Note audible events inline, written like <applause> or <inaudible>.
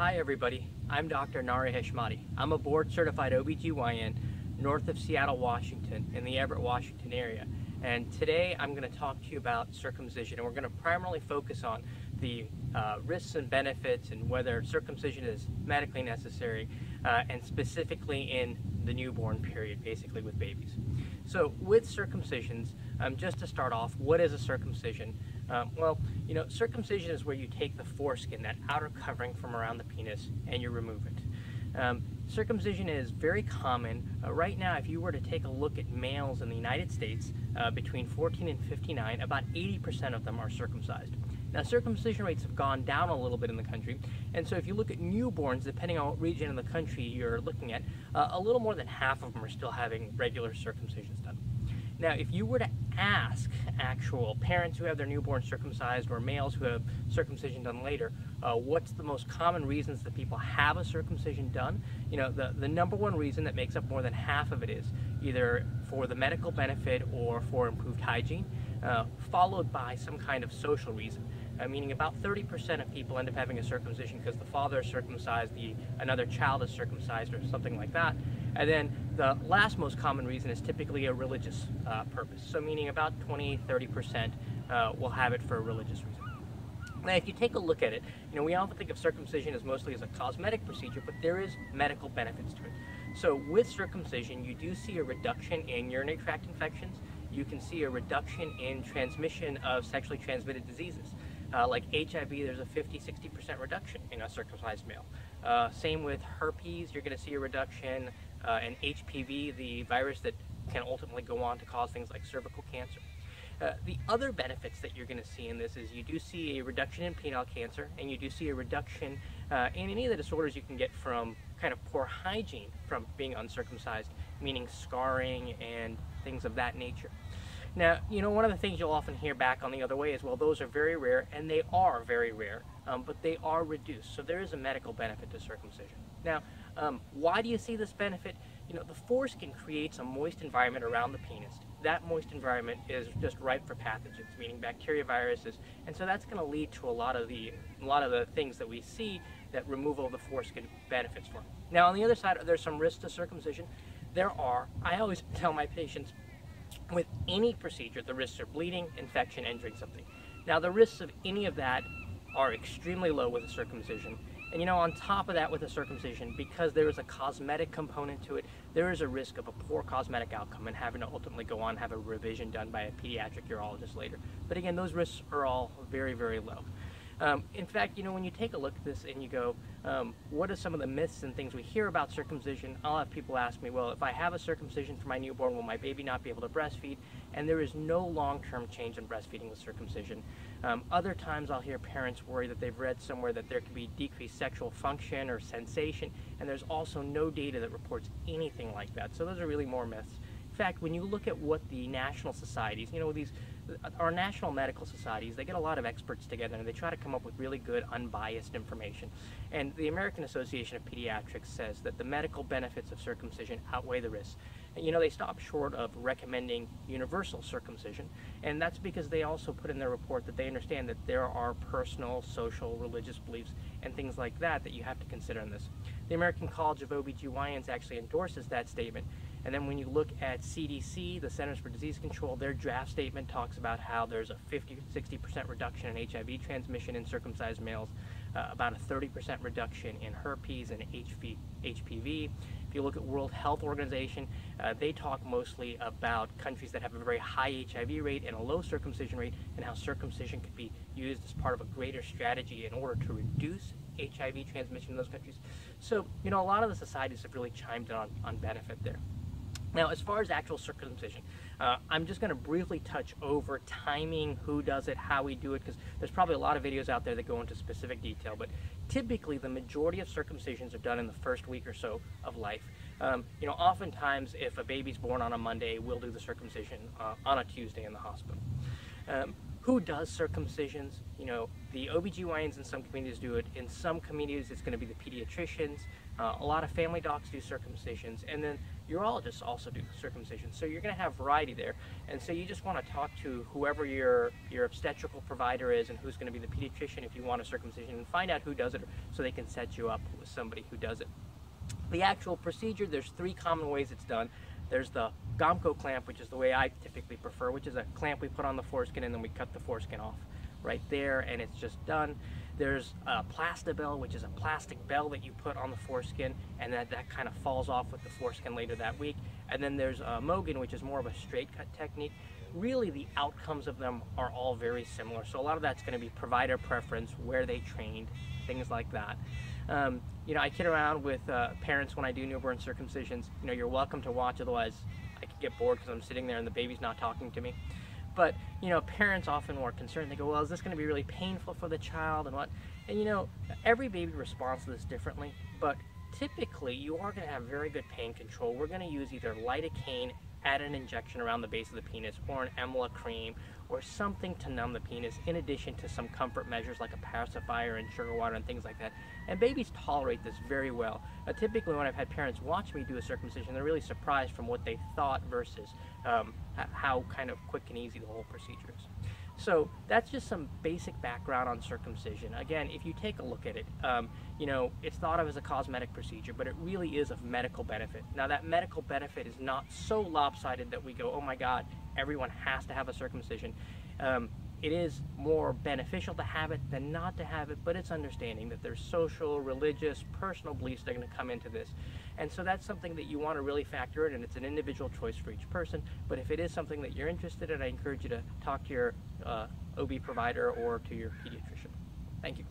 Hi everybody, I'm Dr. Nari Heshmati. I'm a board certified OBGYN north of Seattle, Washington in the Everett, Washington area. And today I'm going to talk to you about circumcision and we're going to primarily focus on the uh, risks and benefits and whether circumcision is medically necessary uh, and specifically in the newborn period, basically with babies. So with circumcisions, um, just to start off, what is a circumcision? Um, well, you know, circumcision is where you take the foreskin, that outer covering from around the penis, and you remove it. Um, circumcision is very common. Uh, right now, if you were to take a look at males in the United States uh, between 14 and 59, about 80% of them are circumcised. Now, circumcision rates have gone down a little bit in the country, and so if you look at newborns, depending on what region in the country you're looking at, uh, a little more than half of them are still having regular circumcisions done. Now, if you were to ask actual parents who have their newborn circumcised or males who have circumcision done later, uh, what's the most common reasons that people have a circumcision done? You know, the, the number one reason that makes up more than half of it is either for the medical benefit or for improved hygiene, uh, followed by some kind of social reason uh, meaning about 30% of people end up having a circumcision because the father is circumcised, the another child is circumcised, or something like that. And then the last most common reason is typically a religious uh, purpose. So meaning about 20, 30% uh, will have it for a religious reason. Now, if you take a look at it, you know, we often think of circumcision as mostly as a cosmetic procedure, but there is medical benefits to it. So with circumcision, you do see a reduction in urinary tract infections. You can see a reduction in transmission of sexually transmitted diseases. Uh, like HIV, there's a 50-60% reduction in a circumcised male. Uh, same with herpes, you're going to see a reduction uh, in HPV, the virus that can ultimately go on to cause things like cervical cancer. Uh, the other benefits that you're going to see in this is you do see a reduction in penile cancer and you do see a reduction uh, in any of the disorders you can get from kind of poor hygiene from being uncircumcised, meaning scarring and things of that nature. Now, you know, one of the things you'll often hear back on the other way is, well, those are very rare, and they are very rare, um, but they are reduced. So there is a medical benefit to circumcision. Now, um, why do you see this benefit? You know, the foreskin creates a moist environment around the penis. That moist environment is just ripe for pathogens, meaning bacteria, viruses, and so that's going to lead to a lot of the a lot of the things that we see that removal of the foreskin benefits from. Now, on the other side, there's some risks to circumcision. There are. I always <laughs> tell my patients with any procedure, the risks are bleeding, infection, injuring something. Now, the risks of any of that are extremely low with a circumcision. And you know, on top of that with a circumcision, because there is a cosmetic component to it, there is a risk of a poor cosmetic outcome and having to ultimately go on and have a revision done by a pediatric urologist later. But again, those risks are all very, very low. Um, in fact, you know, when you take a look at this and you go, um, what are some of the myths and things we hear about circumcision? I'll have people ask me, well, if I have a circumcision for my newborn, will my baby not be able to breastfeed? And there is no long-term change in breastfeeding with circumcision. Um, other times I'll hear parents worry that they've read somewhere that there could be decreased sexual function or sensation, and there's also no data that reports anything like that. So those are really more myths. In fact, when you look at what the national societies, you know, these our national medical societies, they get a lot of experts together and they try to come up with really good, unbiased information. And the American Association of Pediatrics says that the medical benefits of circumcision outweigh the risks. And, you know, they stop short of recommending universal circumcision, and that's because they also put in their report that they understand that there are personal, social, religious beliefs and things like that that you have to consider in this. The American College of OBGYNs actually endorses that statement and then when you look at CDC, the Centers for Disease Control, their draft statement talks about how there's a 50-60% reduction in HIV transmission in circumcised males, uh, about a 30% reduction in herpes and HV, HPV. If you look at World Health Organization, uh, they talk mostly about countries that have a very high HIV rate and a low circumcision rate and how circumcision could be used as part of a greater strategy in order to reduce HIV transmission in those countries. So, you know, a lot of the societies have really chimed in on, on benefit there. Now, as far as actual circumcision, uh, I'm just going to briefly touch over timing, who does it, how we do it, because there's probably a lot of videos out there that go into specific detail, but typically the majority of circumcisions are done in the first week or so of life. Um, you know, oftentimes if a baby's born on a Monday, we'll do the circumcision uh, on a Tuesday in the hospital. Um, who does circumcisions? You know, the OBGYNs in some communities do it. In some communities, it's going to be the pediatricians. Uh, a lot of family docs do circumcisions. And then urologists also do circumcision. So you're going to have variety there. And so you just want to talk to whoever your, your obstetrical provider is and who's going to be the pediatrician if you want a circumcision and find out who does it so they can set you up with somebody who does it. The actual procedure, there's three common ways it's done. There's the Gomco clamp, which is the way I typically prefer, which is a clamp we put on the foreskin and then we cut the foreskin off right there and it's just done. There's a Plastibell, which is a plastic bell that you put on the foreskin and that, that kind of falls off with the foreskin later that week. And then there's a Mogen, which is more of a straight cut technique. Really, the outcomes of them are all very similar. So a lot of that's going to be provider preference, where they trained, things like that. Um, you know, I kid around with uh, parents when I do newborn circumcisions. You know, you're welcome to watch, otherwise I could get bored because I'm sitting there and the baby's not talking to me. But, you know, parents often are concerned. They go, well, is this going to be really painful for the child and what? And, you know, every baby responds to this differently, but typically you are going to have very good pain control. We're going to use either lidocaine add an injection around the base of the penis or an Emla cream or something to numb the penis in addition to some comfort measures like a pacifier and sugar water and things like that. And babies tolerate this very well. Uh, typically when I've had parents watch me do a circumcision, they're really surprised from what they thought versus um, how kind of quick and easy the whole procedure is. So that's just some basic background on circumcision. Again, if you take a look at it, um, you know, it's thought of as a cosmetic procedure, but it really is of medical benefit. Now that medical benefit is not so lopsided that we go, oh my God, everyone has to have a circumcision. Um, it is more beneficial to have it than not to have it, but it's understanding that there's social, religious, personal beliefs that are going to come into this. And so that's something that you want to really factor in, and it's an individual choice for each person. But if it is something that you're interested in, I encourage you to talk to your uh, OB provider or to your pediatrician. Thank you.